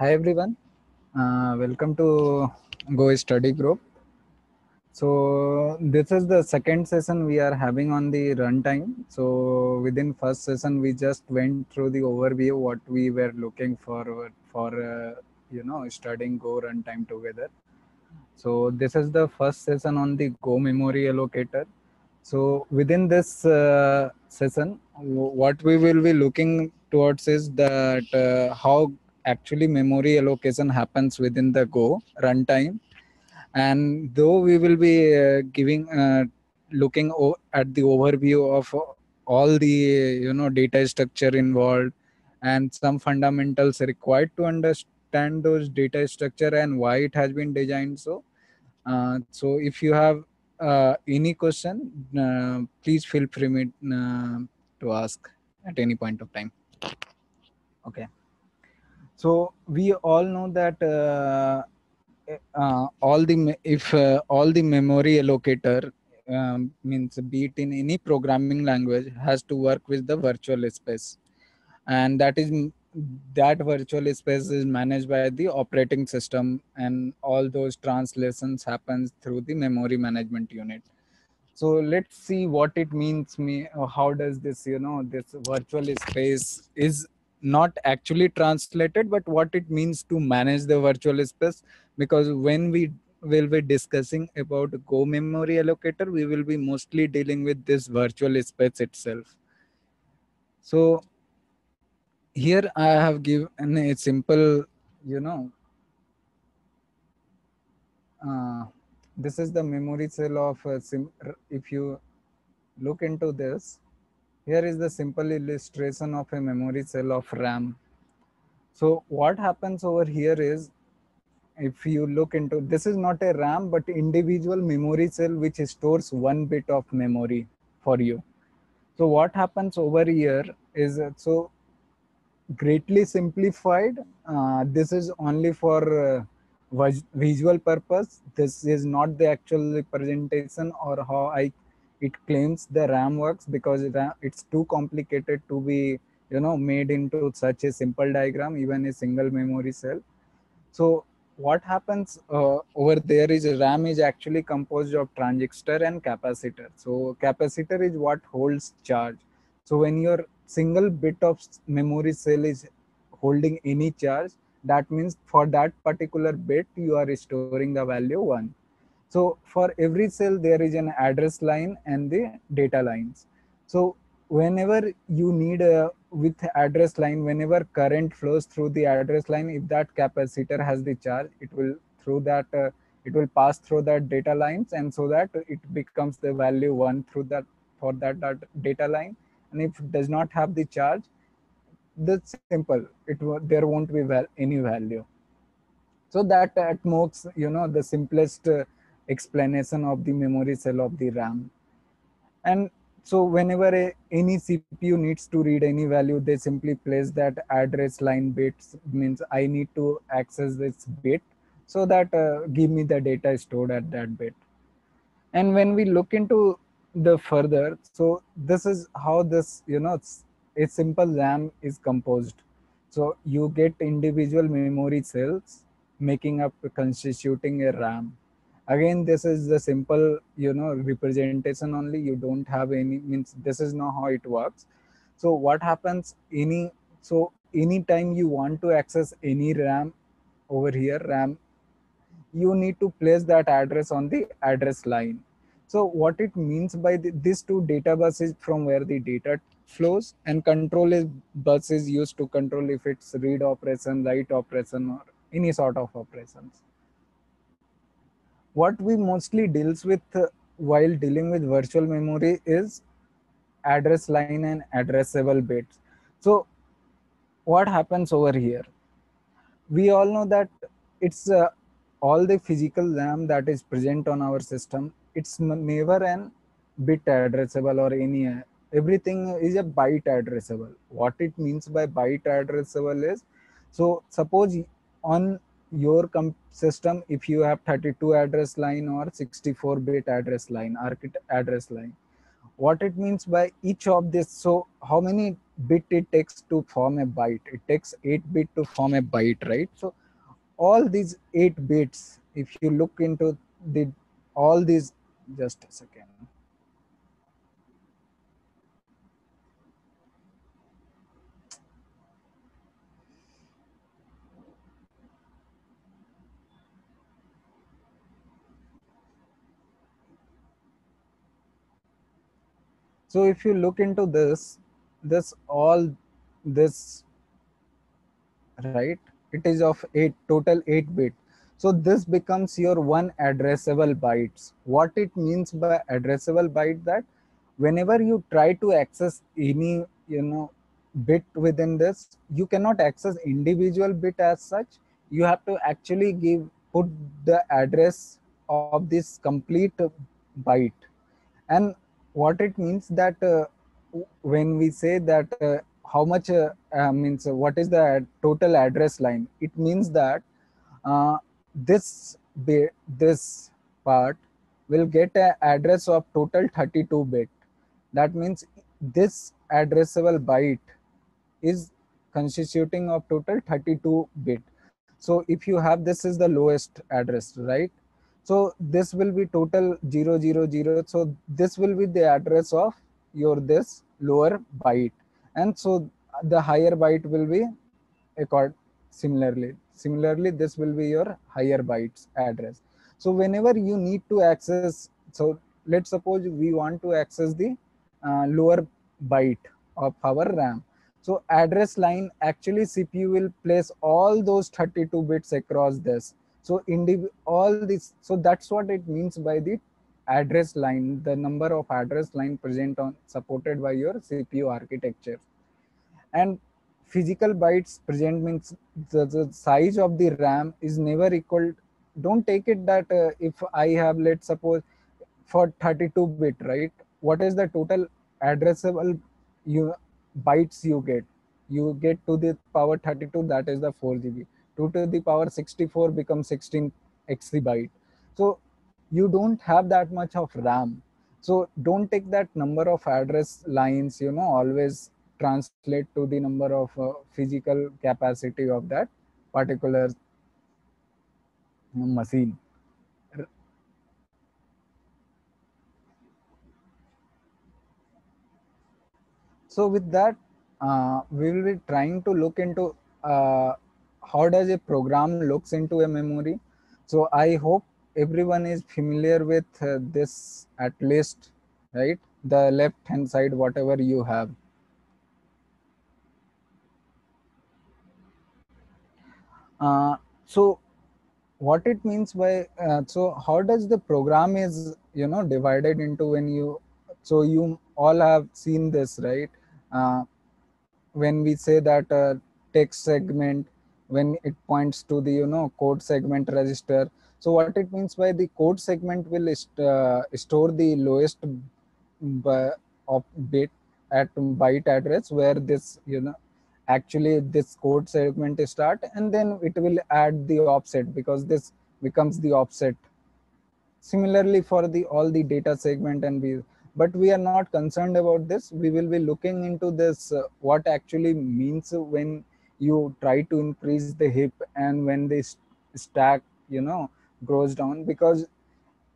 Hi everyone, uh, welcome to Go Study Group. So this is the second session we are having on the runtime. So within first session we just went through the overview what we were looking for for uh, you know studying Go runtime together. So this is the first session on the Go memory allocator. So within this uh, session, what we will be looking towards is that uh, how actually memory allocation happens within the Go runtime. And though we will be uh, giving, uh, looking at the overview of all the, you know, data structure involved and some fundamentals required to understand those data structure and why it has been designed so. Uh, so if you have uh, any question, uh, please feel free uh, to ask at any point of time. Okay. So we all know that uh, uh, all the if uh, all the memory allocator um, means be it in any programming language has to work with the virtual space, and that is that virtual space is managed by the operating system and all those translations happens through the memory management unit. So let's see what it means me how does this you know this virtual space is not actually translated but what it means to manage the virtual space. Because when we will be discussing about go memory allocator we will be mostly dealing with this virtual space itself. So here I have given a simple, you know, uh, this is the memory cell of a sim if you look into this, here is the simple illustration of a memory cell of RAM. So what happens over here is, if you look into, this is not a RAM, but individual memory cell which stores one bit of memory for you. So what happens over here is, so greatly simplified. Uh, this is only for uh, visual purpose. This is not the actual representation or how I it claims the RAM works because it's too complicated to be you know made into such a simple diagram, even a single memory cell. So what happens uh, over there is RAM is actually composed of transistor and capacitor. So capacitor is what holds charge. So when you're single bit of memory cell is holding any charge that means for that particular bit you are storing the value 1 so for every cell there is an address line and the data lines. So whenever you need a with address line whenever current flows through the address line if that capacitor has the charge it will through that uh, it will pass through that data lines and so that it becomes the value 1 through that for that, that data line. And if it does not have the charge that's simple. It there won't be val any value. So that at most you know the simplest uh, explanation of the memory cell of the ram. And so whenever a, any cpu needs to read any value they simply place that address line bits means i need to access this bit so that uh, give me the data stored at that bit. And when we look into the further so this is how this you know a simple ram is composed. So you get individual memory cells making up constituting a ram again this is the simple you know representation only. You don't have any means this is not how it works. So what happens any so anytime you want to access any ram over here ram you need to place that address on the address line. So what it means by the, these two data buses from where the data flows and control is bus is used to control if it's read operation, write operation or any sort of operations. What we mostly deals with uh, while dealing with virtual memory is address line and addressable bits. So what happens over here? We all know that it's uh, all the physical RAM that is present on our system it's never an bit addressable or any everything is a byte addressable what it means by byte addressable is so suppose on your system if you have 32 address line or 64 bit address line archit address line what it means by each of this so how many bit it takes to form a byte. It takes 8 bit to form a byte, right? So all these 8 bits, if you look into the all these, just a second. So if you look into this, this all this, right? It is of eight total eight bit. So this becomes your one addressable bytes. What it means by addressable byte that whenever you try to access any, you know, bit within this, you cannot access individual bit as such. You have to actually give put the address of this complete byte. And what it means that uh, when we say that uh, how much uh, means what is the total address line it means that this this part will get an address of total 32 bit. That means this addressable byte is constituting of total 32 bit. So if you have this is the lowest address right so this will be total 0, 0, 0. So this will be the address of your this lower byte. And so the higher byte will be accord similarly. Similarly, this will be your higher bytes address. So whenever you need to access, so let's suppose we want to access the uh, lower byte of our RAM. So address line actually CPU will place all those 32 bits across this so all this, so that's what it means by the address line, the number of address line present on supported by your CPU architecture. And physical bytes present means the, the size of the RAM is never equal. Don't take it that uh, if I have, let's suppose for 32 bit, right? What is the total addressable you bytes you get? You get to the power 32, that is the 4 GB 2 to the power 64 becomes 16 byte. So you don't have that much of RAM. So don't take that number of address lines, you know, always translate to the number of uh, physical capacity of that particular machine. So with that, uh, we will be trying to look into uh, how does a program looks into a memory? So i hope everyone is familiar with uh, this at least right? The left hand side whatever you have. Uh, so what it means by uh, so how does the program is you know divided into when you so you all have seen this right? Uh, when we say that uh, text segment when it points to the you know code segment register. So what it means by the code segment will uh, store the lowest bit at byte address where this you know actually this code segment start and then it will add the offset because this becomes the offset. Similarly for the all the data segment and we but we are not concerned about this. We will be looking into this uh, what actually means when you try to increase the heap and when the stack you know grows down because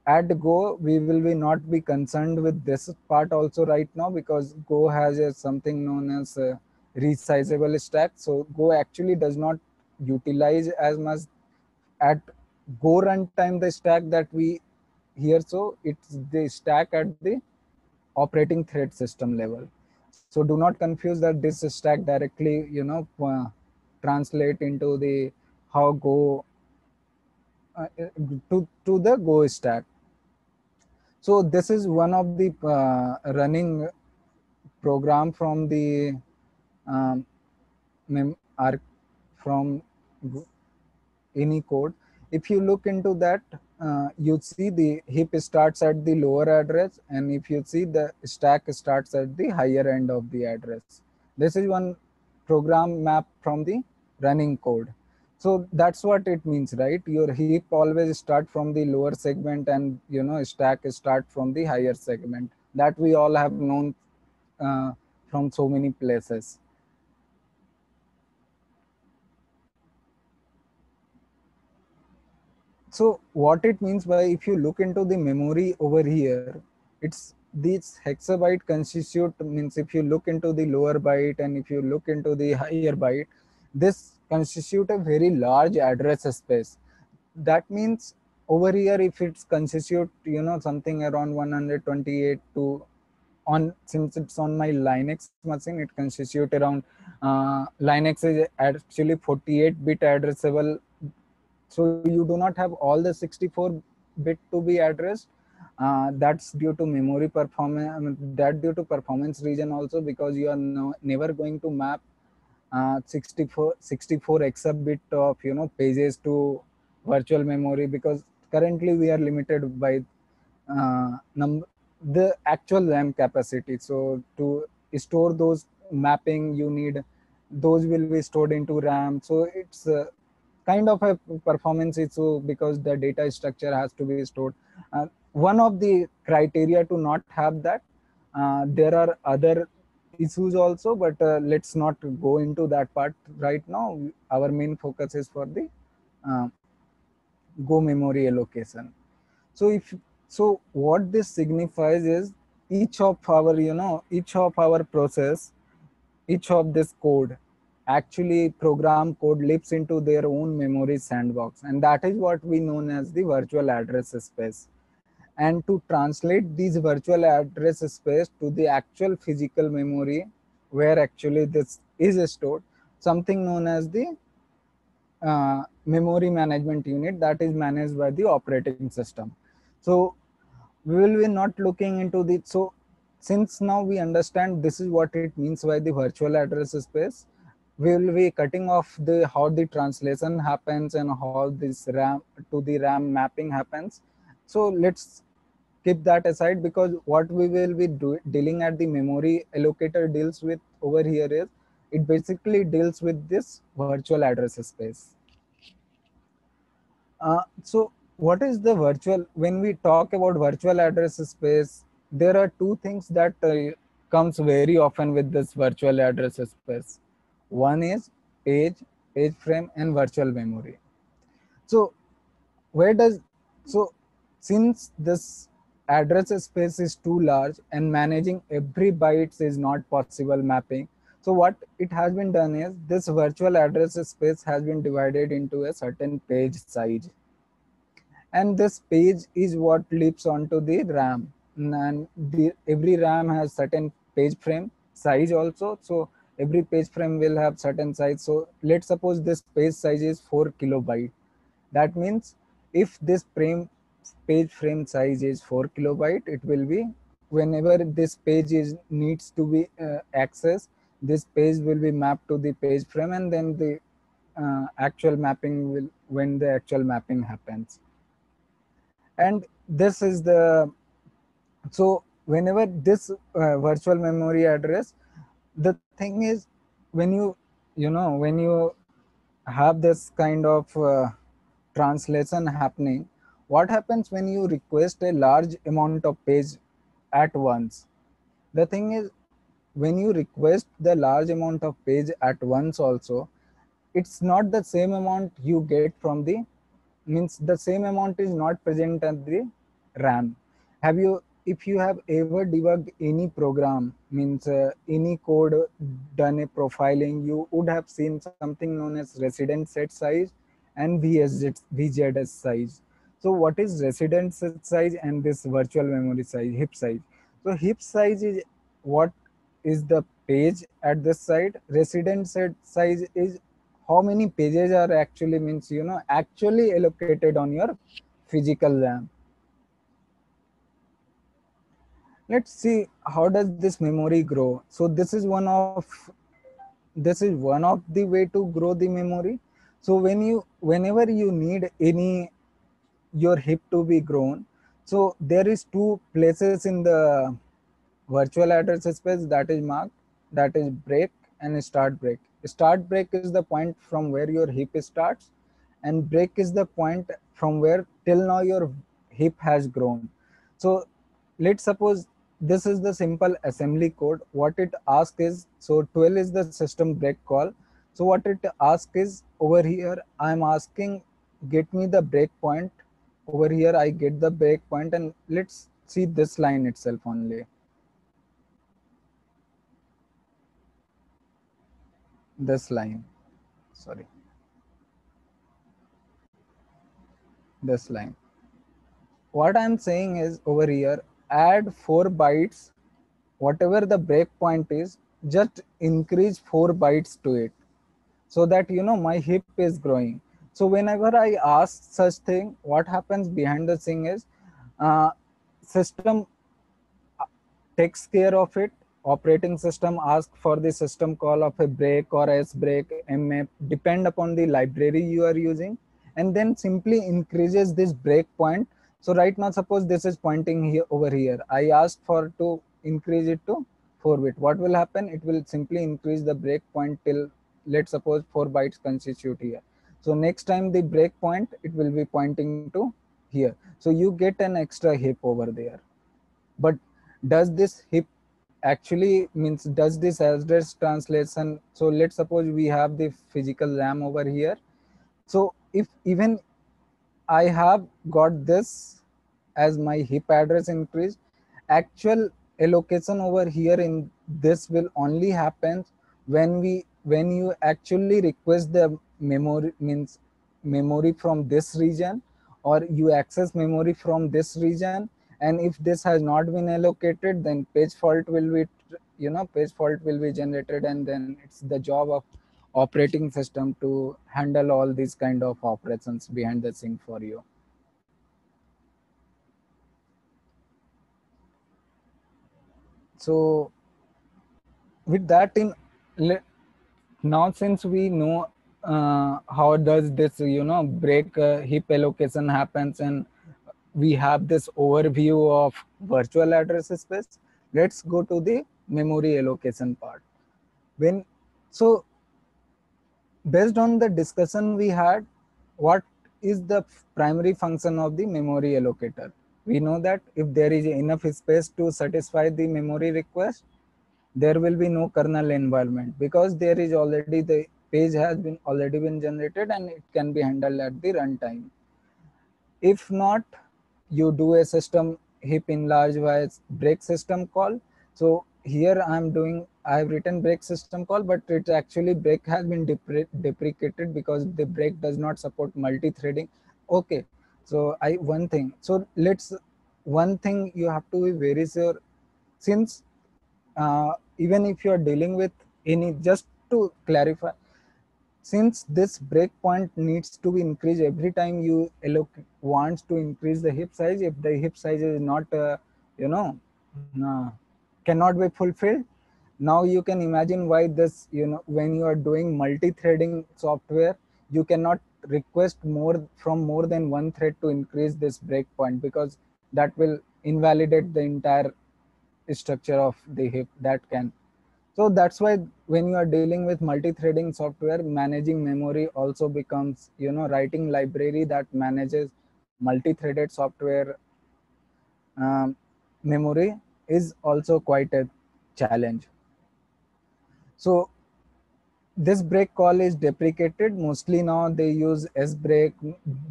at go we will be not be concerned with this part also right now because go has a something known as resizable stack. So go actually does not utilize as much at go runtime the stack that we here so it's the stack at the operating thread system level so do not confuse that this stack directly, you know, uh, translate into the how Go uh, to, to the Go stack. So this is one of the uh, running program from the um, from any code. If you look into that, uh, you see the heap starts at the lower address and if you see the stack starts at the higher end of the address. This is one program map from the running code. So that's what it means, right? Your heap always start from the lower segment and you know stack start from the higher segment. That we all have known uh, from so many places so what it means by if you look into the memory over here it's these hexabyte constitute means if you look into the lower byte and if you look into the higher byte this constitute a very large address space. That means over here if it's constitute you know something around 128 to on since it's on my linux machine it constitute around uh, linux is actually 48 bit addressable so you do not have all the 64 bit to be addressed. Uh, that's due to memory performance that due to performance region also because you are no, never going to map uh, 64 64 exabit of you know pages to virtual memory because currently we are limited by uh, number the actual ram capacity. So to store those mapping you need those will be stored into ram. So it's uh, kind of a performance issue because the data structure has to be stored. Uh, one of the criteria to not have that uh, there are other issues also but uh, let's not go into that part right now. Our main focus is for the uh, go memory allocation. So if so what this signifies is each of our you know each of our process each of this code actually program code lives into their own memory sandbox. And that is what we known as the virtual address space. And to translate these virtual address space to the actual physical memory where actually this is stored something known as the uh, memory management unit that is managed by the operating system. So we will be not looking into the so since now we understand this is what it means by the virtual address space we will be cutting off the how the translation happens and how this ram to the ram mapping happens so let's keep that aside because what we will be do, dealing at the memory allocator deals with over here is it basically deals with this virtual address space. Uh, so what is the virtual, when we talk about virtual address space, there are two things that uh, comes very often with this virtual address space. One is page, page frame and virtual memory. So where does, so since this address space is too large and managing every bytes is not possible mapping. So what it has been done is this virtual address space has been divided into a certain page size. And this page is what leaps onto the RAM. And the, every RAM has certain page frame size also. So every page frame will have certain size. So let's suppose this page size is 4 kilobyte. That means if this frame page frame size is 4 kilobyte it will be whenever this page is needs to be uh, accessed this page will be mapped to the page frame and then the uh, actual mapping will when the actual mapping happens and this is the so whenever this uh, virtual memory address the thing is when you you know when you have this kind of uh, translation happening what happens when you request a large amount of page at once? The thing is when you request the large amount of page at once also it's not the same amount you get from the means the same amount is not present at the ram. Have you if you have ever debugged any program means uh, any code done a profiling you would have seen something known as resident set size and VSZ, VZS size so what is resident set size and this virtual memory size, heap size? So heap size is what is the page at this side. Resident set size is how many pages are actually means, you know, actually allocated on your physical RAM. Let's see how does this memory grow. So this is one of this is one of the way to grow the memory. So when you whenever you need any your heap to be grown so there is two places in the virtual address space that is marked that is break and start break start break is the point from where your heap starts and break is the point from where till now your heap has grown so let's suppose this is the simple assembly code. What it asks is, so 12 is the system break call. So what it asks is over here, I'm asking, get me the breakpoint. Over here, I get the breakpoint and let's see this line itself only. This line, sorry. This line. What I'm saying is over here, add four bytes, whatever the breakpoint is, just increase four bytes to it so that you know my heap is growing. So whenever I ask such thing, what happens behind the scene is uh, system uh, takes care of it. Operating system asks for the system call of a break or S break, depend upon the library you are using, and then simply increases this breakpoint so right now, suppose this is pointing here over here. I asked for to increase it to 4 bit. What will happen? It will simply increase the breakpoint till let's suppose 4 bytes constitute here. So next time the breakpoint, it will be pointing to here. So you get an extra heap over there. But does this heap actually means does this address translation so let's suppose we have the physical ram over here so if even I have got this as my heap address increased. Actual allocation over here in this will only happen when we when you actually request the memory means memory from this region or you access memory from this region and if this has not been allocated then page fault will be you know page fault will be generated and then it's the job of operating system to handle all these kind of operations behind the scene for you. So with that in now since we know uh, how does this you know break uh, heap allocation happens and we have this overview of virtual address space let's go to the memory allocation part when so based on the discussion we had, what is the primary function of the memory allocator? We know that if there is enough space to satisfy the memory request, there will be no kernel environment because there is already the page has been already been generated and it can be handled at the runtime. If not, you do a system heap enlarge via break system call. So here I'm doing I've written break system call, but it actually break has been depre deprecated because the break does not support multi-threading. Okay, so I one thing. So let's one thing you have to be very sure since uh, even if you are dealing with any just to clarify since this breakpoint needs to be increased every time you wants to increase the heap size if the heap size is not uh, you know uh, cannot be fulfilled now you can imagine why this you know when you are doing multi-threading software you cannot request more from more than one thread to increase this breakpoint because that will invalidate the entire structure of the heap that can. So that's why when you are dealing with multi-threading software managing memory also becomes you know writing library that manages multi-threaded software um, memory is also quite a challenge so this break call is deprecated. Mostly now they use S break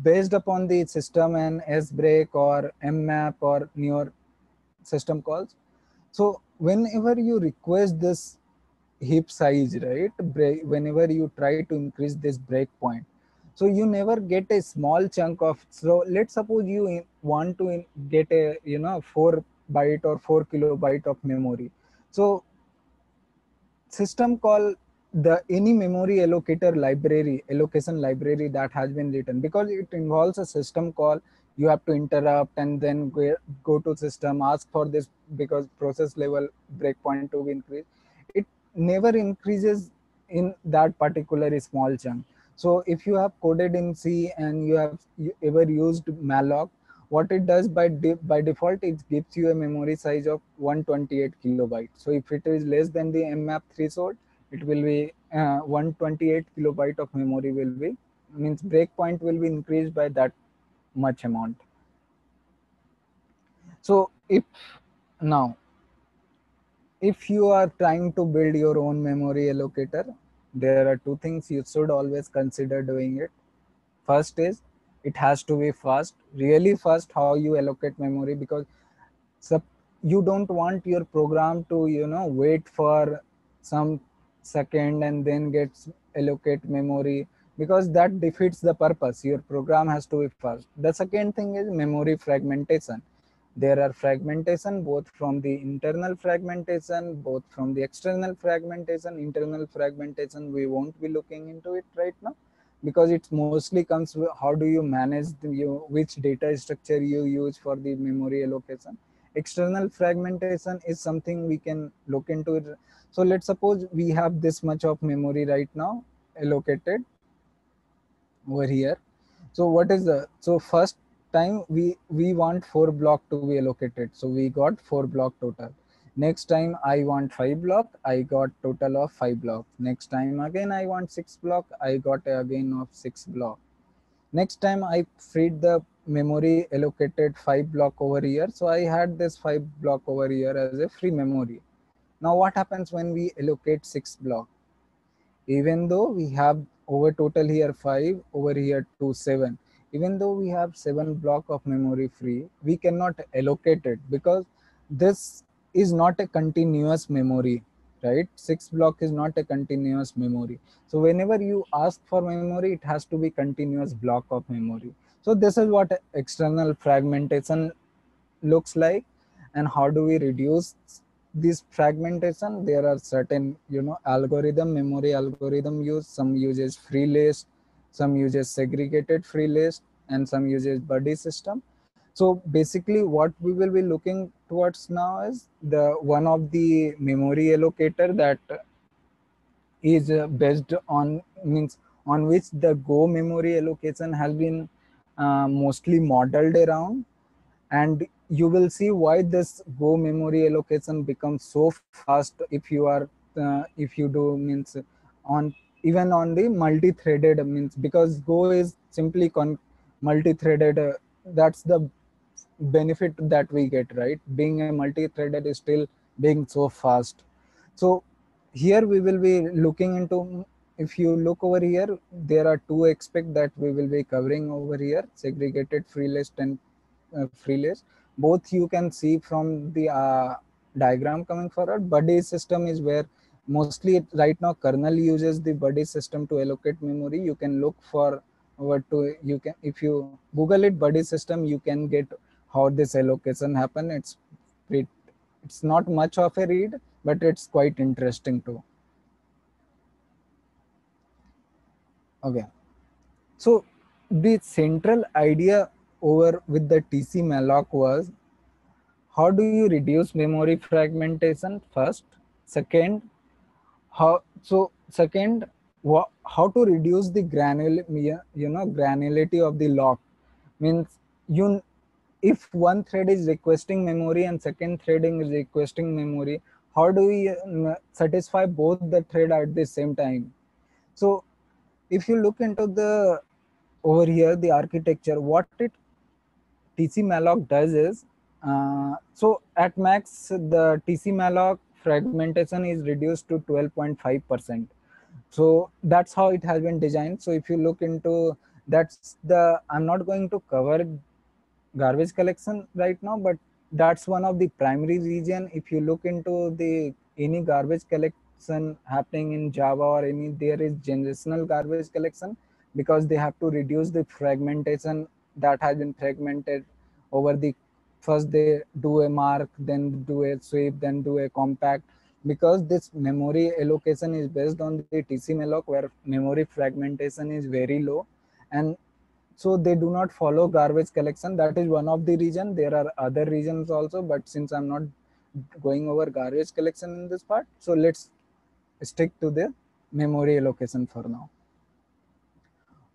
based upon the system and S break or mmap or newer system calls. So whenever you request this heap size, right? Break, whenever you try to increase this breakpoint, so you never get a small chunk of. So let's suppose you want to get a you know four byte or four kilobyte of memory. So system call the any memory allocator library allocation library that has been written. Because it involves a system call you have to interrupt and then go, go to system ask for this because process level breakpoint to be increased it never increases in that particular small chunk. So if you have coded in c and you have ever used malloc what it does by de by default it gives you a memory size of 128 kilobyte so if it is less than the mmap threshold it will be uh, 128 kilobyte of memory will be means breakpoint will be increased by that much amount so if now if you are trying to build your own memory allocator, there are two things you should always consider doing it. First is it has to be fast, really fast how you allocate memory because you don't want your program to, you know, wait for some second and then gets allocate memory because that defeats the purpose. Your program has to be fast. The second thing is memory fragmentation there are fragmentation both from the internal fragmentation both from the external fragmentation internal fragmentation we won't be looking into it right now because it mostly comes with how do you manage the, you, which data structure you use for the memory allocation. External fragmentation is something we can look into. It so let's suppose we have this much of memory right now allocated over here. So what is the so first time we we want four block to be allocated. So we got four block total next time i want five block i got total of five block. Next time again i want six block i got again of six block. Next time i freed the memory allocated five block over here. So i had this five block over here as a free memory. Now what happens when we allocate six block? Even though we have over total here five over here two seven. Even though we have seven block of memory free, we cannot allocate it because this is not a continuous memory, right? Six block is not a continuous memory. So whenever you ask for memory, it has to be continuous block of memory. So this is what external fragmentation looks like and how do we reduce this fragmentation there are certain you know algorithm memory algorithm use some uses free list some uses segregated free list and some uses buddy system so basically what we will be looking towards now is the one of the memory allocator that is based on means on which the go memory allocation has been uh, mostly modeled around and you will see why this go memory allocation becomes so fast if you are uh, if you do means on even on the multi-threaded means because Go is simply con multi-threaded. Uh, that's the benefit that we get, right? Being a multi-threaded is still being so fast. So here we will be looking into, if you look over here, there are two aspects that we will be covering over here, segregated free list and uh, free list. Both you can see from the uh, diagram coming forward. Buddy system is where mostly right now kernel uses the buddy system to allocate memory you can look for what to you can if you google it buddy system you can get how this allocation happen it's it, it's not much of a read but it's quite interesting too. Okay. So the central idea over with the tc malloc was how do you reduce memory fragmentation first? Second how so second how to reduce the granul you know granularity of the lock? Means you if one thread is requesting memory and second threading is requesting memory how do we uh, satisfy both the thread at the same time? So if you look into the over here the architecture what it tc malloc does is uh, so at max the tc malloc fragmentation is reduced to 12.5 percent. So that's how it has been designed. So if you look into that's the i'm not going to cover garbage collection right now but that's one of the primary region if you look into the any garbage collection happening in java or any there is generational garbage collection because they have to reduce the fragmentation that has been fragmented over the first they do a mark then do a sweep then do a compact. Because this memory allocation is based on the tcmalloc where memory fragmentation is very low. And so they do not follow garbage collection. That is one of the reason. There are other reasons also but since i'm not going over garbage collection in this part so let's stick to the memory allocation for now.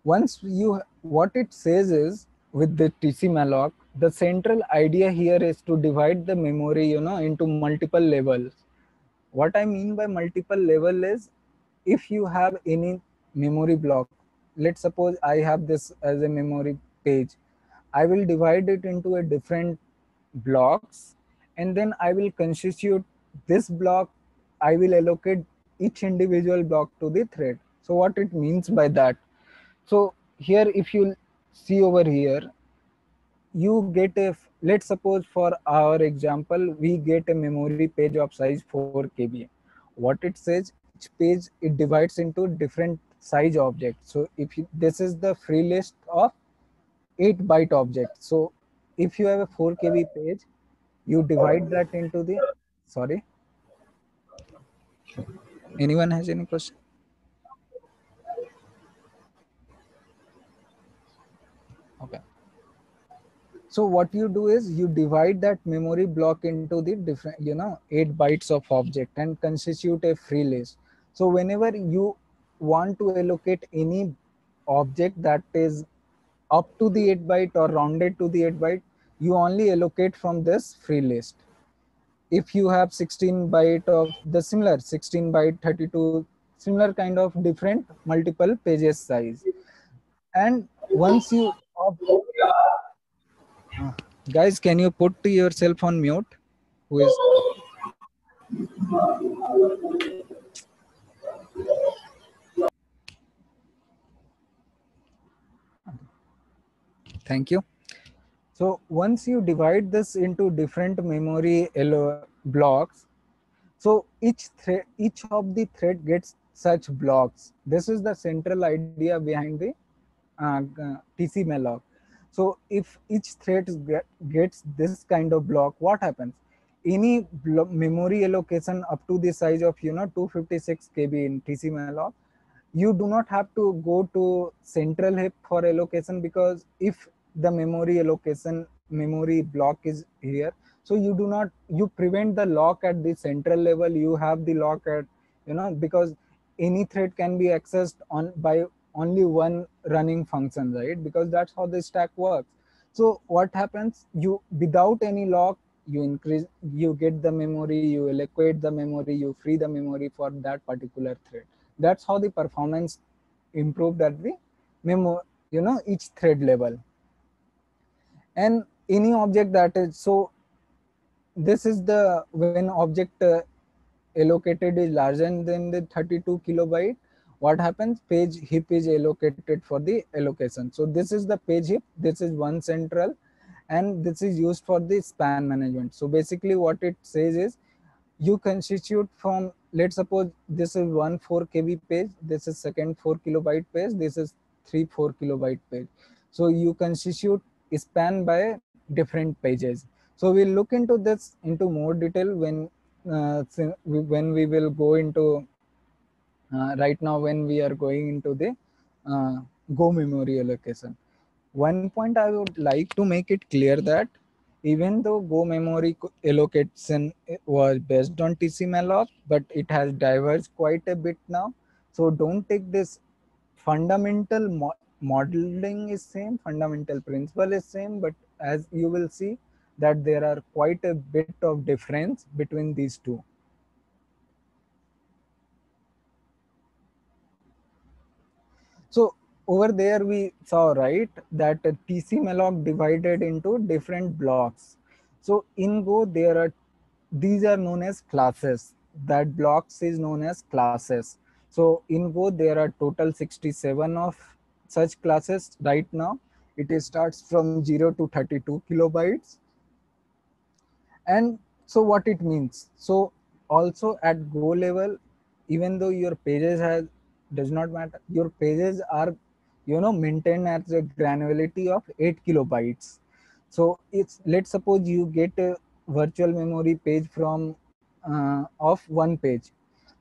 Once you what it says is with the tcmalloc the central idea here is to divide the memory you know into multiple levels. What i mean by multiple level is if you have any memory block let's suppose i have this as a memory page. I will divide it into a different blocks and then i will constitute this block. I will allocate each individual block to the thread. So what it means by that? So here if you see over here you get a let's suppose for our example we get a memory page of size 4 kb. What it says each page it divides into different size object. So if you, this is the free list of 8 byte object. So if you have a 4 kb page you divide that into the sorry? Anyone has any question? Okay. So what you do is you divide that memory block into the different you know 8 bytes of object and constitute a free list. So whenever you want to allocate any object that is up to the 8 byte or rounded to the 8 byte you only allocate from this free list. If you have 16 byte of the similar 16 byte 32 similar kind of different multiple pages size. And once you uh, guys can you put yourself on mute? Who is thank you. So once you divide this into different memory blocks so each thread each of the thread gets such blocks. This is the central idea behind the uh, tc malloc. So if each thread gets this kind of block what happens? Any memory allocation up to the size of you know 256 kb in tc malloc you do not have to go to central heap for allocation because if the memory allocation memory block is here. So you do not you prevent the lock at the central level. You have the lock at you know because any thread can be accessed on by only one running function right? Because that's how the stack works. So what happens? You without any lock you increase you get the memory you allocate the memory you free the memory for that particular thread. That's how the performance improved at the memo you know each thread level and any object that is so this is the when object uh, allocated is larger than the 32 kilobyte what happens? Page heap is allocated for the allocation. So this is the page heap this is one central and this is used for the span management. So basically what it says is you constitute from let's suppose this is one 4 kb page this is second 4 kilobyte page this is 3 4 kilobyte page. So you constitute span by different pages. So we'll look into this into more detail when uh, when we will go into uh, right now when we are going into the uh, Go memory allocation. One point I would like to make it clear that even though Go memory allocation was based on TC-malloc, but it has diverged quite a bit now. So don't take this fundamental modeling is same fundamental principle is same but as you will see that there are quite a bit of difference between these two. So over there we saw right that tc malloc divided into different blocks. So in go there are these are known as classes. That blocks is known as classes. So in go there are total 67 of such classes right now. It starts from 0 to 32 kilobytes. And so what it means. So also at Go level, even though your pages has does not matter, your pages are you know maintained at a granularity of 8 kilobytes. So it's let's suppose you get a virtual memory page from uh, of one page.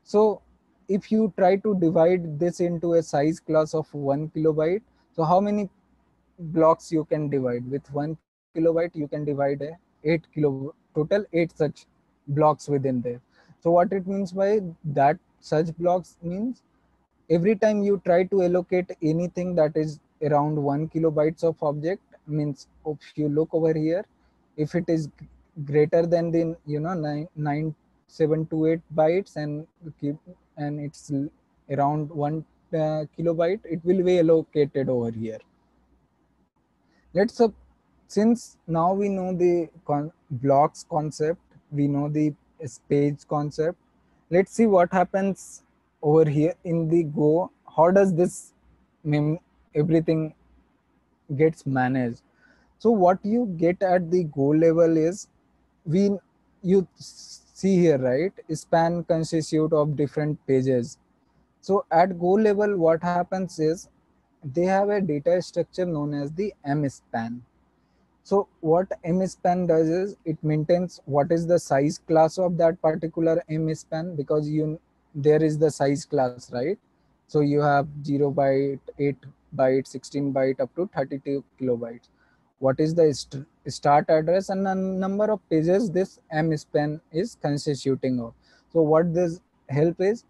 So if you try to divide this into a size class of one kilobyte, so how many blocks you can divide with one kilobyte, you can divide a eight kilo total eight such blocks within there. So what it means by that such blocks means every time you try to allocate anything that is around one kilobytes of object means if you look over here, if it is greater than the you know nine nine seven to eight bytes and keep and it's around one uh, kilobyte, it will be allocated over here. Let's since now we know the con blocks concept, we know the page concept let's see what happens over here in the go how does this mem everything gets managed so what you get at the go level is we you see here right span constitute of different pages so at go level what happens is they have a data structure known as the m span so what mspan does is it maintains what is the size class of that particular mspan because you there is the size class, right? So you have 0 byte, 8 byte, 16 byte up to 32 kilobytes. What is the st start address and the number of pages this m span is constituting of. So what this help is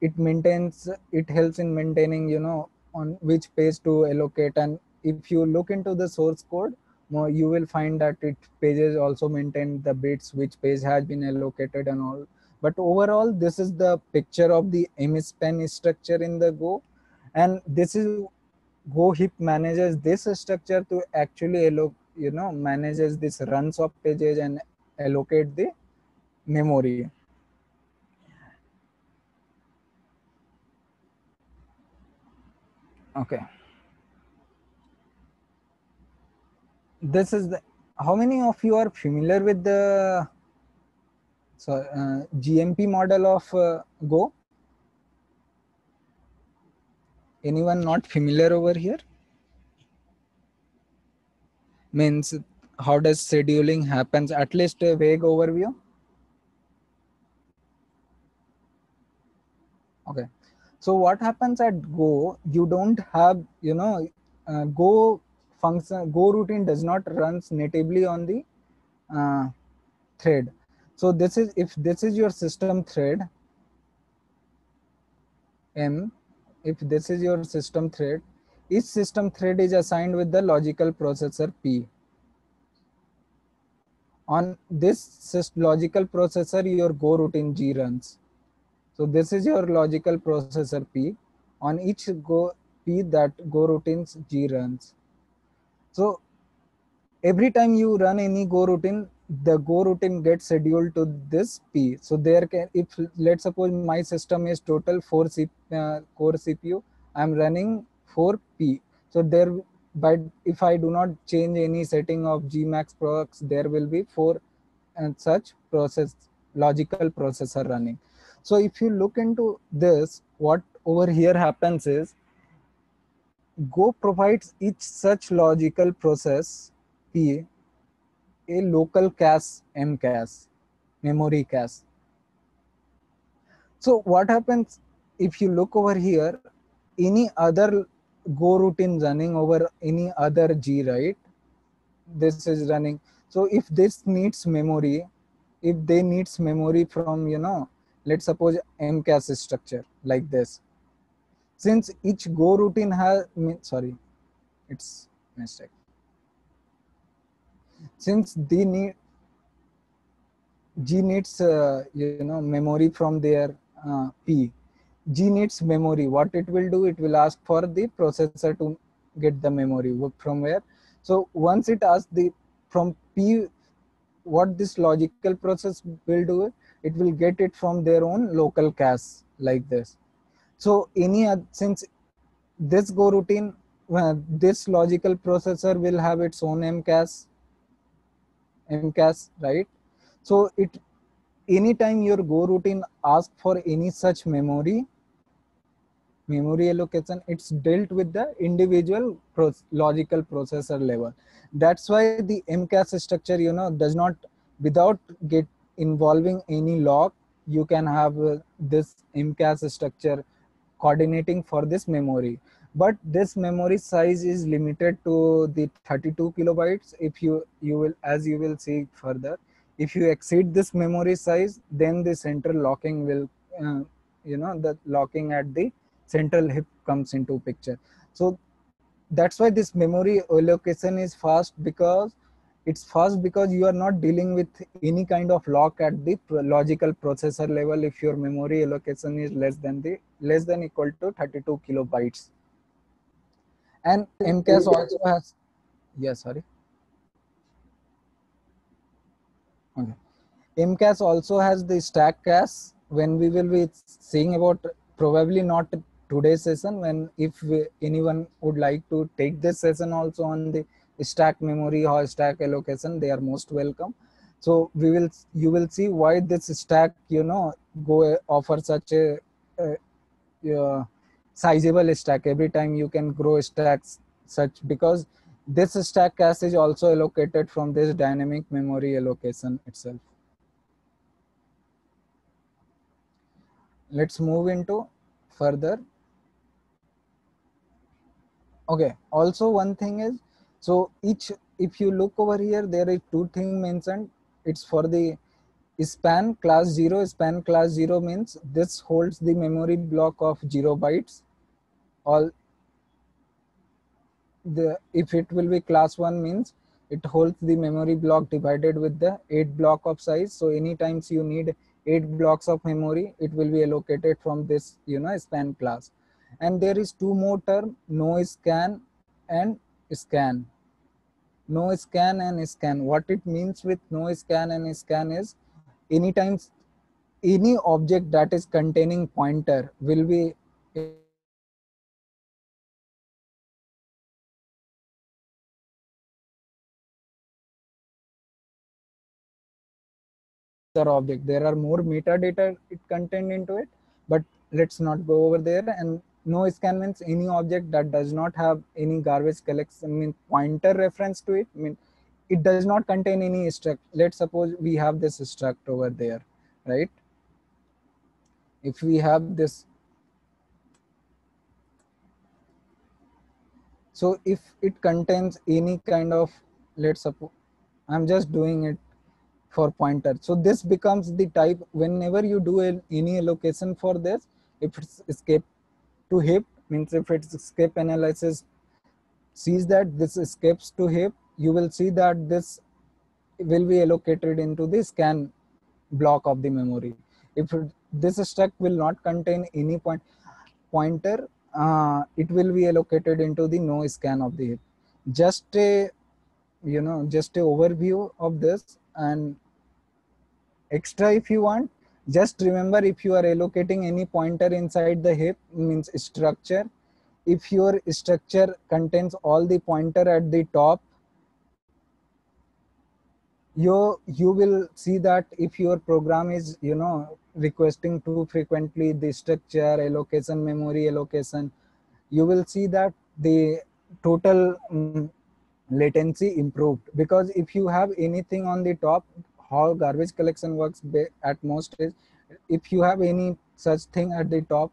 it maintains it helps in maintaining you know on which page to allocate. And if you look into the source code you will find that it pages also maintain the bits which page has been allocated and all. But overall this is the picture of the mspan structure in the go. And this is go heap manages this structure to actually alloc you know manages this runs of pages and allocate the memory. Okay. This is the how many of you are familiar with the so uh, gmp model of uh, go anyone not familiar over here? Means how does scheduling happens? At least a vague overview? Okay. So what happens at go you don't have you know uh, go function go routine does not runs natively on the uh, thread. So this is if this is your system thread m if this is your system thread each system thread is assigned with the logical processor p. On this logical processor your go routine g runs. So this is your logical processor p. On each go p that go routines g runs. So every time you run any go routine, the go routine gets scheduled to this P. So there can, if let's suppose my system is total four C, uh, core CPU, I'm running four P. So there, but if I do not change any setting of GOMAXPROCS there will be four and such process logical processor running. So if you look into this, what over here happens is Go provides each such logical process P a local cache M cache, memory cache. So what happens if you look over here, any other Go routine running over any other G, right? This is running. So if this needs memory, if they needs memory from, you know, let's suppose M cache structure like this since each go routine has sorry it's mistake since the need g needs uh, you know memory from their uh, p. G needs memory. What it will do it will ask for the processor to get the memory from where. So once it asks the from p what this logical process will do it will get it from their own local cache like this. So any since this go routine, uh, this logical processor will have its own mcache, mcache, right? So it anytime your go routine asks for any such memory, memory allocation, it's dealt with the individual pro logical processor level. That's why the mcache structure, you know, does not without get involving any lock, you can have uh, this mcache structure coordinating for this memory but this memory size is limited to the 32 kilobytes. If you you will as you will see further if you exceed this memory size then the central locking will uh, you know the locking at the central heap comes into picture. So that's why this memory allocation is fast because it's fast because you are not dealing with any kind of lock at the logical processor level if your memory allocation is less than the less than equal to 32 kilobytes and mcache also has yeah sorry. Okay. mcache also has the stack cache when we will be seeing about probably not today's session when if we, anyone would like to take this session also on the stack memory or stack allocation they are most welcome. So we will you will see why this stack you know go offer such a, a, a sizable stack. Every time you can grow stacks such because this stack cache is also allocated from this dynamic memory allocation itself. Let's move into further. Okay also one thing is so each if you look over here there is two things mentioned. It's for the span class 0 span class 0 means this holds the memory block of 0 bytes all the if it will be class 1 means it holds the memory block divided with the 8 block of size. So any times you need 8 blocks of memory it will be allocated from this you know span class. And there is two more term no scan and scan. No scan and scan. What it means with no scan and scan is any times any object that is containing pointer will be object. There are more metadata it contained into it but let's not go over there. And no scan means any object that does not have any garbage collection mean pointer reference to it. I mean it does not contain any struct. Let's suppose we have this struct over there right? If we have this so if it contains any kind of let's suppose i'm just doing it for pointer. So this becomes the type whenever you do a, any allocation for this, if it's escape to heap means if it's escape analysis sees that this escapes to heap, you will see that this will be allocated into the scan block of the memory. If this stack will not contain any point pointer, uh, it will be allocated into the no scan of the heap. Just a you know just a overview of this and extra if you want. Just remember if you are allocating any pointer inside the heap means structure if your structure contains all the pointer at the top you you will see that if your program is you know requesting too frequently the structure allocation memory allocation you will see that the total um, latency improved. Because if you have anything on the top how garbage collection works at most is if you have any such thing at the top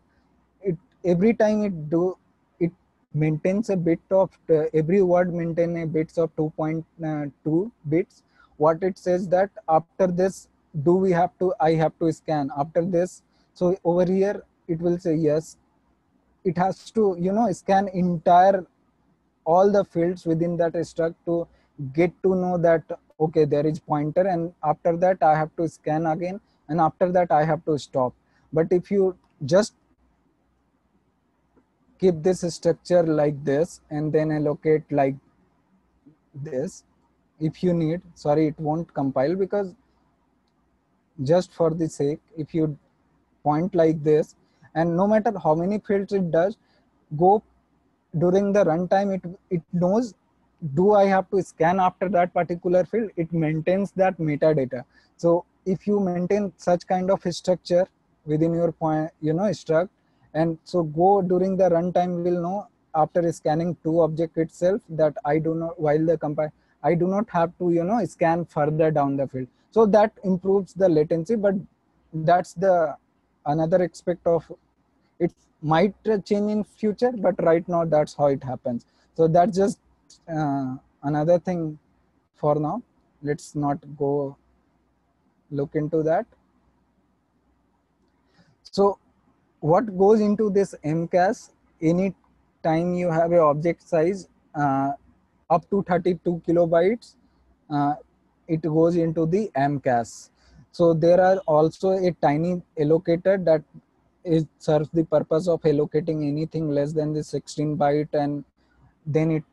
it every time it do it maintains a bit of uh, every word maintain a bits of 2.2 uh, bits. What it says that after this do we have to i have to scan. After this so over here it will say yes. It has to you know scan entire all the fields within that struct to get to know that okay there is pointer and after that i have to scan again and after that i have to stop. But if you just keep this structure like this and then allocate like this if you need sorry it won't compile because just for the sake if you point like this and no matter how many fields it does go during the runtime it it knows do I have to scan after that particular field? It maintains that metadata. So if you maintain such kind of structure within your point, you know, struct, and so go during the runtime will know after scanning two object itself that I do not, while the compile, I do not have to, you know, scan further down the field. So that improves the latency, but that's the another aspect of it might change in future, but right now that's how it happens. So that's just uh, another thing for now let's not go look into that. So what goes into this mcache any time you have a object size uh, up to 32 kilobytes uh, it goes into the mcache so there are also a tiny allocator that it serves the purpose of allocating anything less than the 16 byte and then it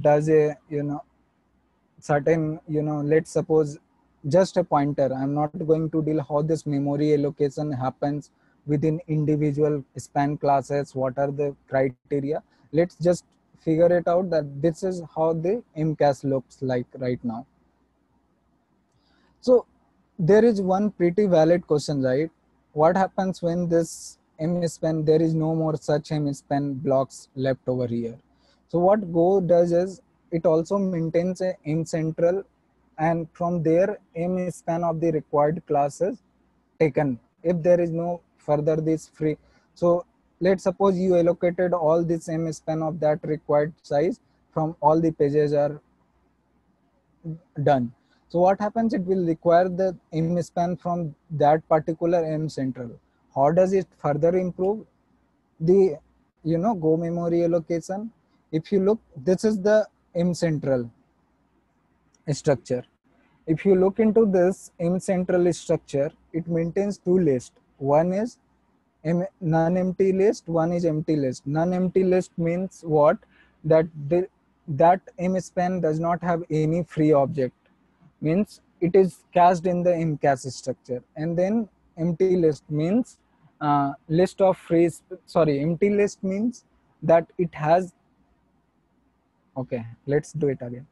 does a you know certain you know let's suppose just a pointer. I'm not going to deal how this memory allocation happens within individual span classes. What are the criteria? Let's just figure it out that this is how the mcache looks like right now. So there is one pretty valid question, right? What happens when this M span, there is no more such M span blocks left over here. So what Go does is it also maintains a M central and from there M span of the required classes taken if there is no further this free. So let's suppose you allocated all the same span of that required size from all the pages are done. So what happens, it will require the M span from that particular M central. How does it further improve? The, you know, Go memory allocation. If you look, this is the M central structure. If you look into this M central structure, it maintains two lists. One is M non-empty list, one is empty list. Non-empty list means what? That the, that M span does not have any free object means it is cached in the m cache structure and then empty list means uh, list of free sorry empty list means that it has okay let's do it again.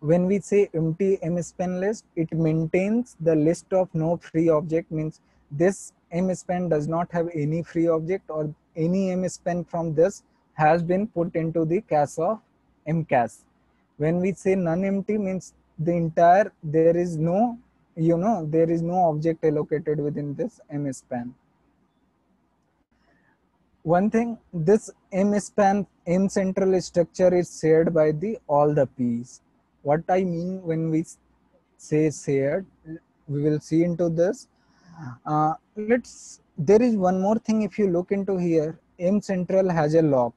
When we say empty mspan list it maintains the list of no free object means this mspan does not have any free object or any mspan from this has been put into the cache of mcache when we say non-empty means the entire there is no you know there is no object allocated within this m span one thing this m span m central structure is shared by the all the p's. What i mean when we say shared we will see into this. Uh, let's there is one more thing if you look into here. M central has a lock.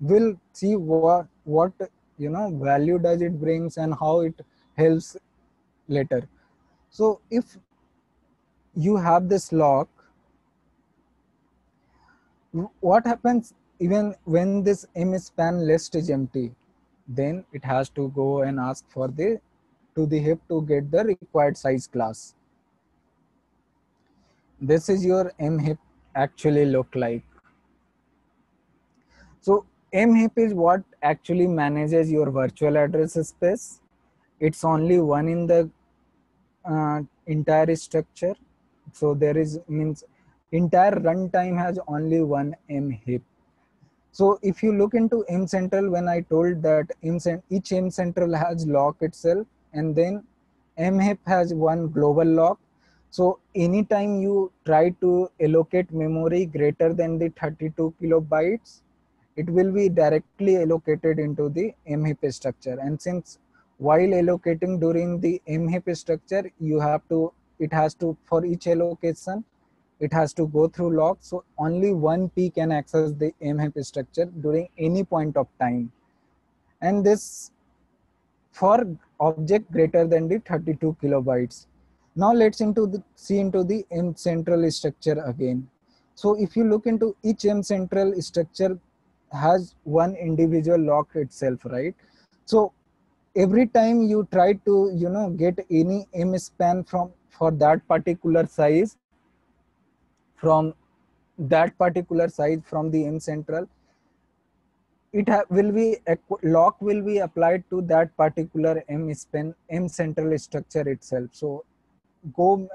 We'll see what what you know value does it brings and how it helps later. So if you have this lock what happens even when this m span list is empty then it has to go and ask for the to the heap to get the required size class this is your m heap actually look like so mheap is what actually manages your virtual address space. It's only one in the uh, entire structure. So there is means entire runtime has only one m heap So if you look into M central, when I told that each M central has lock itself, and then m heap has one global lock. So anytime you try to allocate memory greater than the 32 kilobytes, it will be directly allocated into the m heap structure and since while allocating during the m heap structure you have to it has to for each allocation it has to go through lock. So only one p can access the mheap structure during any point of time. And this for object greater than the 32 kilobytes. Now let's into the see into the m central structure again. So if you look into each m central structure has one individual lock itself right? So every time you try to you know get any m span from for that particular size from that particular size from the m central it will be lock will be applied to that particular m span m central structure itself. So go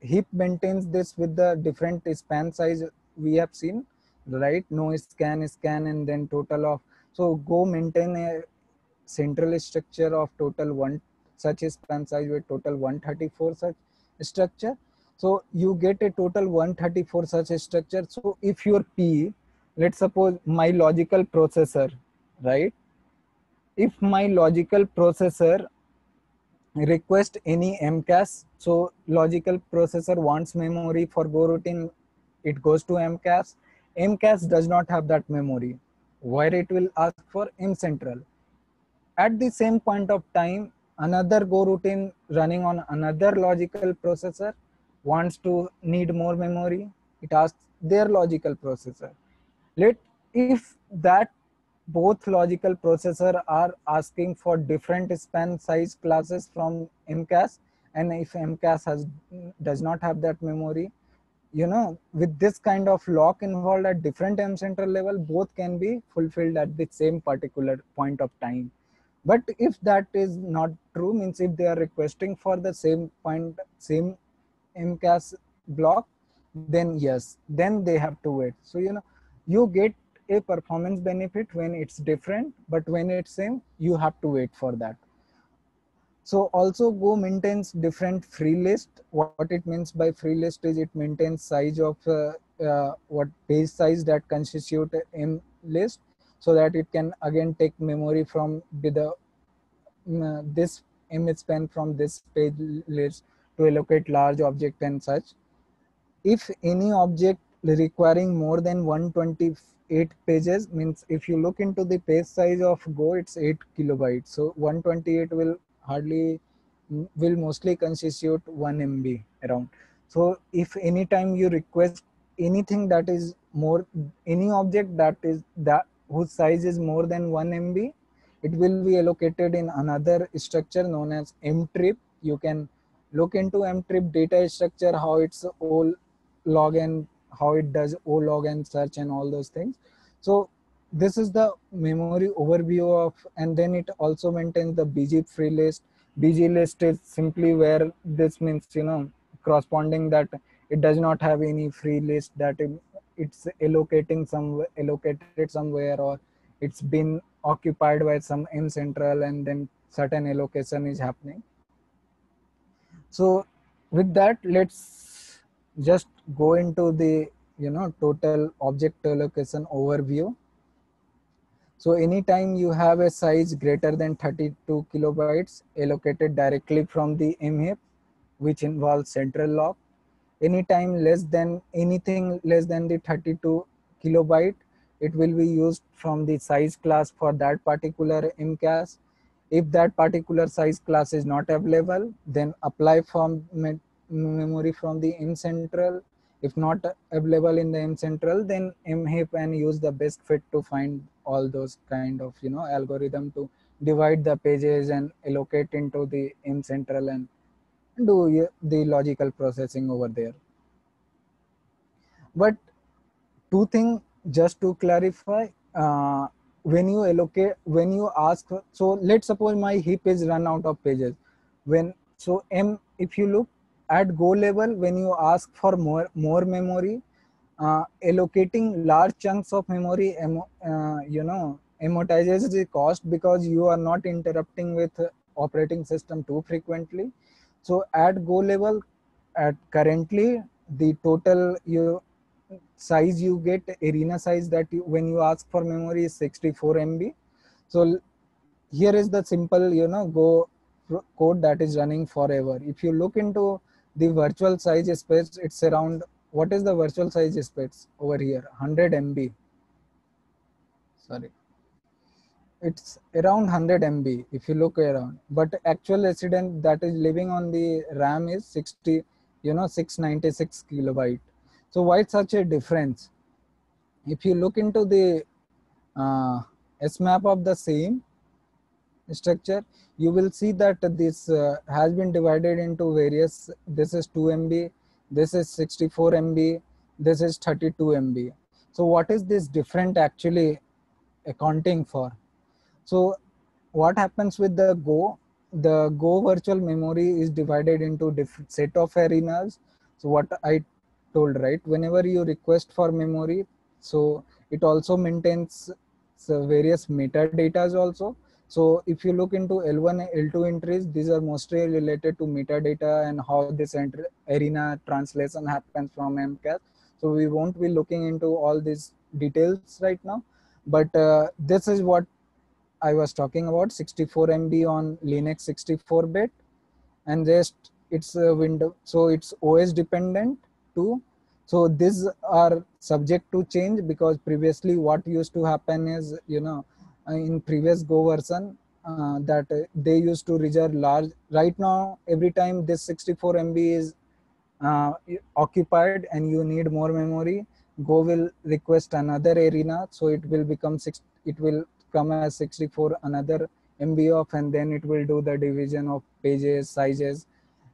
heap maintains this with the different span size we have seen right? No scan scan and then total of so go maintain a central structure of total one such span size with total 134 such structure so you get a total 134 such a structure. So if your p let's suppose my logical processor right? If my logical processor request any mcache so logical processor wants memory for go routine it goes to mcache MCAS does not have that memory. Where it will ask for M central. At the same point of time, another Go routine running on another logical processor wants to need more memory. It asks their logical processor. Let if that both logical processor are asking for different span size classes from mcache and if mcache has does not have that memory you know with this kind of lock involved at different M central level both can be fulfilled at the same particular point of time but if that is not true means if they are requesting for the same point same mcache block then yes then they have to wait. So you know you get a performance benefit when it's different but when it's same you have to wait for that. So also go maintains different free list. What it means by free list is it maintains size of uh, uh, what page size that constitute m list so that it can again take memory from the uh, this mspan from this page list to allocate large object and such. If any object requiring more than 128 pages means if you look into the page size of go it's 8 kilobytes. So 128 will hardly mm, will mostly constitute 1 mb around. So if anytime you request anything that is more any object that is that whose size is more than 1 mb it will be allocated in another structure known as mtreap you can look into mtreap data structure how it's all log and how it does o log and search and all those things. So this is the memory overview of and then it also maintains the bg free list. Bg list is simply where this means you know corresponding that it does not have any free list that it's allocating some allocated somewhere or it's been occupied by some m central and then certain allocation is happening so with that let's just go into the you know total object allocation overview so anytime you have a size greater than 32 kilobytes allocated directly from the mheap which involves central lock anytime less than anything less than the 32 kilobyte it will be used from the size class for that particular mcache. If that particular size class is not available, then apply from memory from the M central. If not available in the M central, then mheap and use the best fit to find all those kind of you know algorithm to divide the pages and allocate into the M central and do the logical processing over there. But two thing just to clarify, uh, when you allocate, when you ask, so let's suppose my heap is run out of pages. When so M, if you look at go level when you ask for more more memory uh, allocating large chunks of memory uh, you know amortizes the cost because you are not interrupting with operating system too frequently so at go level at currently the total you size you get arena size that you, when you ask for memory is 64 mb so here is the simple you know go code that is running forever. If you look into the virtual size space it's around what is the virtual size space over here? 100 mb sorry. It's around 100 mb if you look around. But actual resident that is living on the ram is 60 you know 696 kilobyte so why such a difference? If you look into the uh, map of the same structure you will see that this uh, has been divided into various this is 2 mb this is 64 mb this is 32 mb so what is this different actually accounting for? So what happens with the go? The go virtual memory is divided into different set of arenas. So what i told right whenever you request for memory so it also maintains so various metadatas also so if you look into L1 L2 entries, these are mostly related to metadata and how this arena translation happens from mcache. So we won't be looking into all these details right now, but uh, this is what I was talking about 64 MB on Linux 64 bit and just it's a window. So it's OS dependent too. So these are subject to change because previously what used to happen is, you know, uh, in previous go version uh, that they used to reserve large right now every time this 64 mb is uh, occupied and you need more memory go will request another arena so it will become six it will come as 64 another MB of and then it will do the division of pages sizes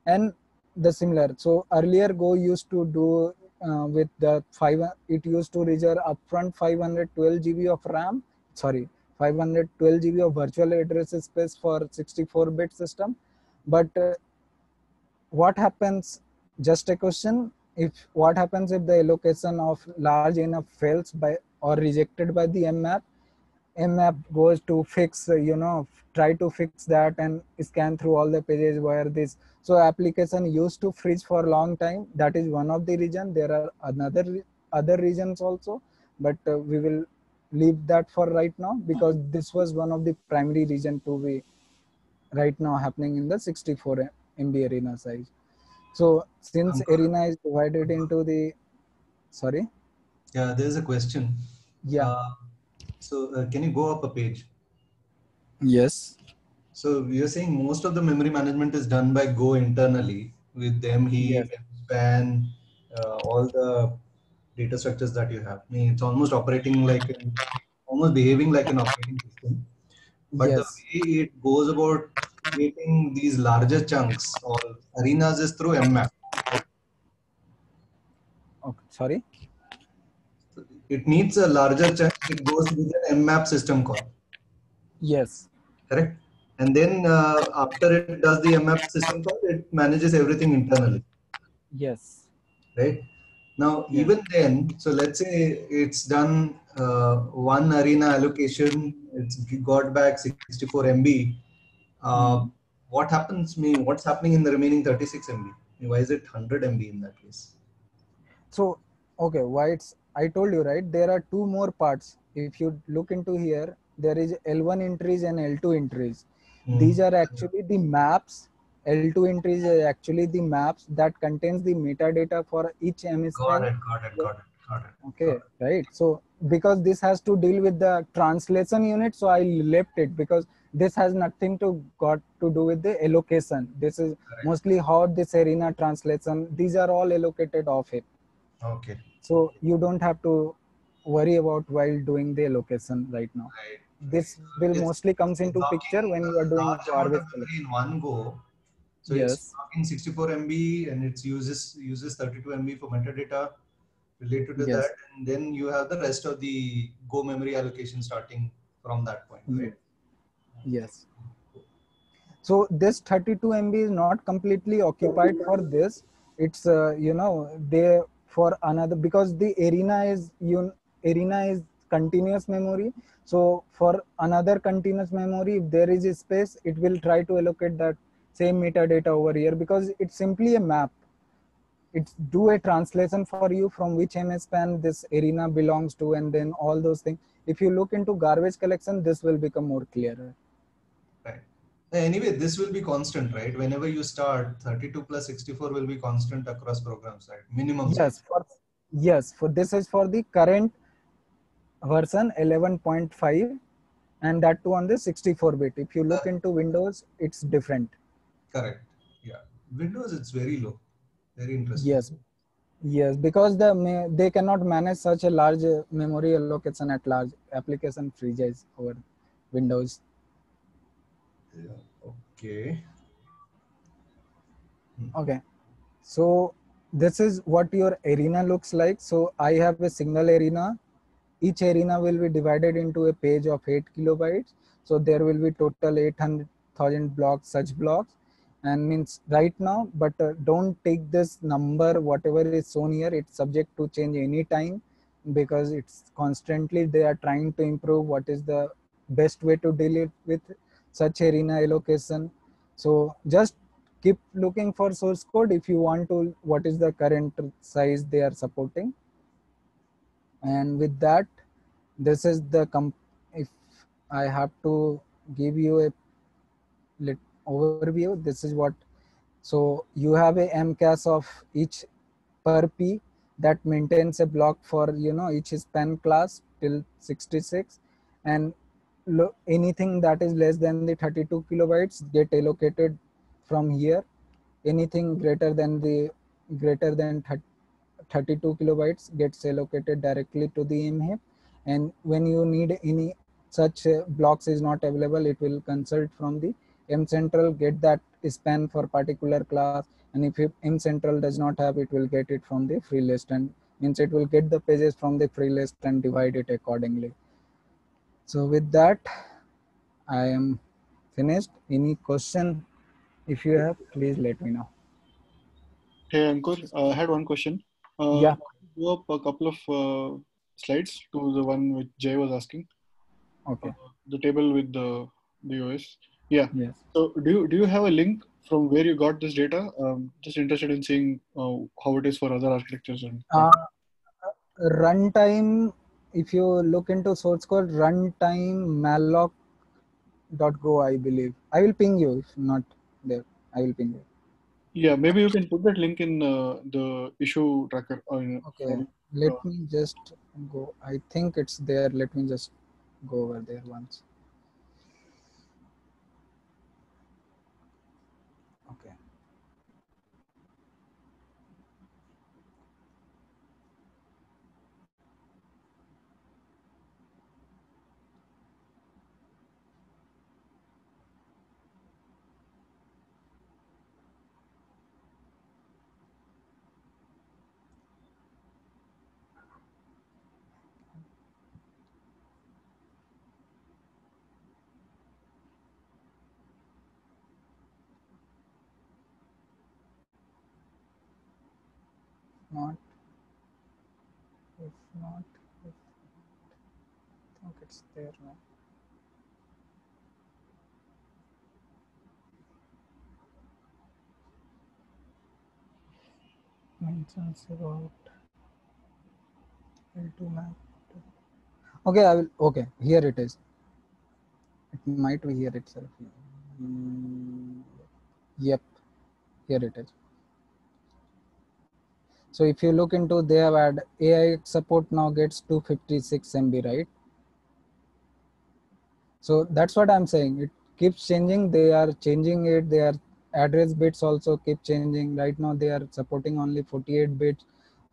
and the similar. So earlier go used to do uh, with the five it used to reserve upfront 512 GB of RAM sorry 512 GB of virtual address space for 64 bit system. But uh, what happens just a question if what happens if the allocation of large enough fails by or rejected by the mmap mmap goes to fix uh, you know try to fix that and scan through all the pages where this so application used to freeze for a long time that is one of the reason there are another other reasons also but uh, we will leave that for right now because this was one of the primary reason to be right now happening in the 64 MB arena size. So since arena is divided into the, sorry? Yeah, there's a question. Yeah. Uh, so uh, can you go up a page? Yes. So you're saying most of the memory management is done by Go internally with MHeap, Yes. span, uh, all the data structures that you have. I mean, it's almost operating like, an, almost behaving like an operating system. But yes. the way it goes about creating these larger chunks or arenas is through mmap. Okay. Sorry. It needs a larger chunk. It goes with an mmap system call, Yes. correct? And then uh, after it does the mmap system call, it manages everything internally, Yes. right? Now, even then, so let's say it's done uh, one arena allocation, it's got back 64 MB. Uh, What happens? Me, what's happening in the remaining 36 MB? Why is it 100 MB in that case? So, okay, why it's, I told you, right? There are two more parts. If you look into here, there is L1 entries and L2 entries. Hmm. These are actually the maps. L2 entries are actually the maps that contains the metadata for each MS Got it, got it, got it, got it. Okay, right. So because this has to deal with the translation unit, so I left it because this has nothing to got to do with the allocation. This is Correct. mostly how this arena translation. These are all allocated off it. Okay. So you don't have to worry about while doing the allocation right now. Right. This will It's- mostly comes into picture when you are doing garbage collection. in one go. So Yes. it's blocking 64 MB and it uses uses 32 MB for metadata related to Yes. that, and then you have the rest of the Go memory allocation starting from that point, right? Yes. So this 32 MB is not completely occupied for this. It's uh, you know they for another because the arena is you arena is continuous memory. So for another continuous memory, if there is a space, it will try to allocate that same metadata over here because it's simply a map. It's do a translation for you from which MS span this arena belongs to, and then all those things. If you look into garbage collection, this will become more clearer. Anyway, this will be constant, right? Whenever you start, 32 plus 64 will be constant across programs, right? Minimum. yes for yes for this is for the current version 11.5 and that too on the 64 bit if you look into windows it's different Correct. Yeah. Windows, it's very low. Very interesting. yes yes because the they cannot manage such a large uh, memory allocation at large application freezes over windows Okay. okay. So this is what your arena looks like. So i have a single arena. Each arena will be divided into a page of 8 kilobytes. So there will be total 800000 blocks such blocks. And means right now but uh, don't take this number whatever is shown here. It's subject to change any time because it's constantly they are trying to improve what is the best way to deal it with such arena allocation. So just keep looking for source code if you want to what is the current size they are supporting. And with that this is the comp if i have to give you a lit overview this is what so you have a mcache of each per p that maintains a block for you know each span class till 66 and anything that is less than the 32 kilobytes get allocated from here. Anything greater than the greater than 32 kilobytes gets allocated directly to the mheap and when you need any such uh, blocks is not available it will consult from the m central get that span for particular class. And if m central does not have it will get it from the free list. And means it will get the pages from the free list and divide it accordingly so with that i am finished any question if you have please let me know Hey Ankur, uh, I had one question. Uh, Yeah. Go up a couple of uh, slides to the one which Jay was asking. okay The table with the the OS. Yeah. yes So do you do you have a link from where you got this data? Um, just interested in seeing uh, how it is for other architectures and. uh, runtime if you look into source code runtime malloc.go i believe. I will ping you. If not there i will ping you. Yeah, maybe you can put that link in uh, the issue tracker. Uh, okay let uh, me just go. I think it's there. Let me just go over there once okay not if not I think it's there now mentions about L2 map okay I will okay here it is. It might be here itself. Mm, yep here it is so if you look into they have had AIX support now gets 256 MB, right? So that's what I'm saying. It keeps changing. They are changing it. Their address bits also keep changing. Right now they are supporting only 48 bits,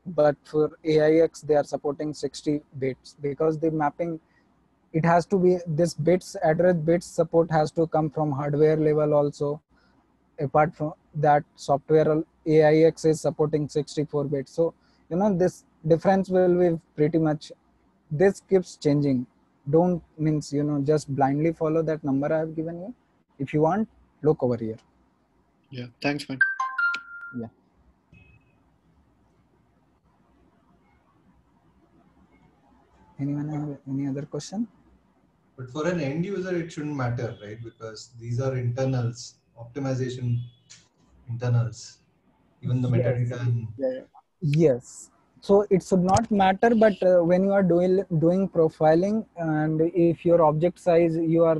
but for AIX they are supporting 60 bits because the mapping it has to be this bits address bits support has to come from hardware level also apart from that software AIX is supporting 64 bits. So, you know, this difference will be pretty much, this keeps changing. Don't means, you know, just blindly follow that number I have given you. If you want, look over here. Yeah. Thanks, man. Yeah anyone have any other question? But for an end user, it shouldn't matter, right? Because these are internals, optimization internals. Even the Yes. metadata and yeah. Yes. So it should not matter, but uh, when you are doing doing profiling, and if your object size you are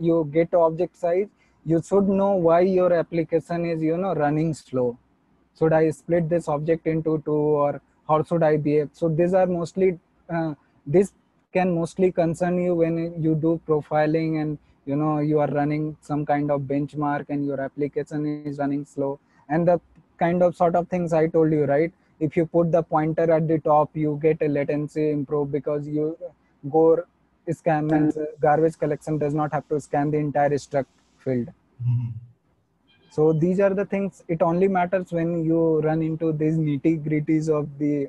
you get object size, you should know why your application is you know running slow. Should I split this object into two, or how should I behave? So these are mostly uh, this can mostly concern you when you do profiling and you know you are running some kind of benchmark and your application is running slow. And the kind of sort of things i told you right? If you put the pointer at the top you get a latency improve because you go scan and garbage collection does not have to scan the entire struct field. Mhm. so these are the things it only matters when you run into these nitty gritties of the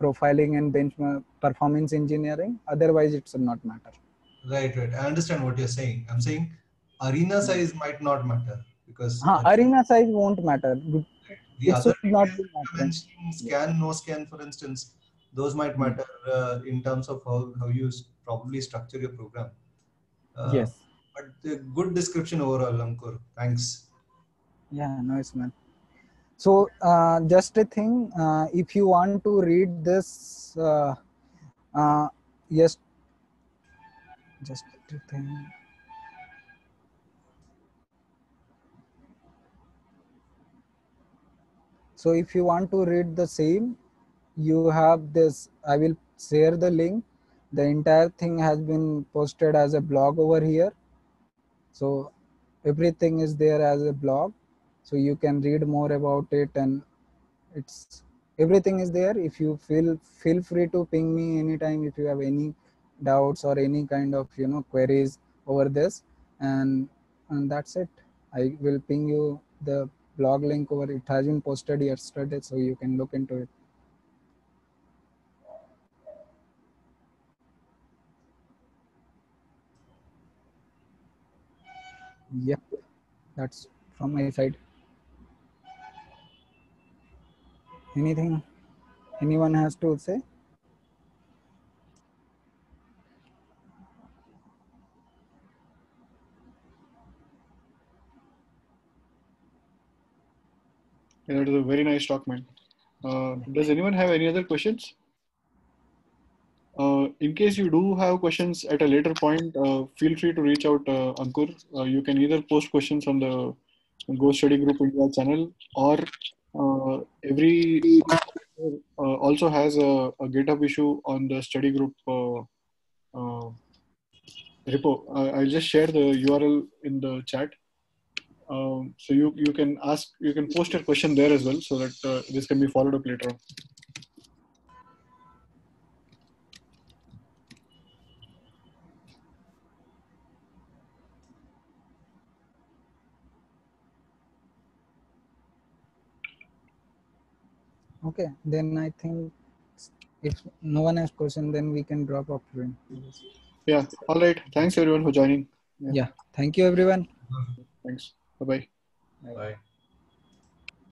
profiling and benchmark performance engineering. Otherwise it should not matter right, right. I understand what you're saying. I'm saying arena size might not matter because huh, arena size won't matter the it other not be you mentioned, scan, no scan, for instance, those might Hmm. matter uh, in terms of how, how you probably structure your program. Uh, yes But the good description overall, Ankur. Thanks. Yeah, nice man. So uh, just a thing, uh, if you want to read this, uh, uh, yes, just a thing. So if you want to read the same, you have this. I will share the link. The entire thing has been posted as a blog over here. So everything is there as a blog. So you can read more about it and it's everything is there if you feel feel free to ping me anytime if you have any doubts or any kind of you know queries over this. And and that's it. I will ping you the blog link over. It has been posted yesterday so you can look into it. Yep that's from my side. Anything anyone has to say That is a very nice talk, man. Uh, does anyone have any other questions? Uh, in case you do have questions at a later point, uh, feel free to reach out, uh, Ankur. Uh, you can either post questions on the Go Study Group India channel or uh, every uh, also has a, a GitHub issue on the study group repo. Uh, I'll just share the URL in the chat. Um, so you you can ask you can post your question there as well, so that uh, this can be followed up later on. okay then i think if no one has question then we can drop off Yeah. All right. Thanks everyone for joining. yeah thank you everyone Thanks. Bye bye. Bye.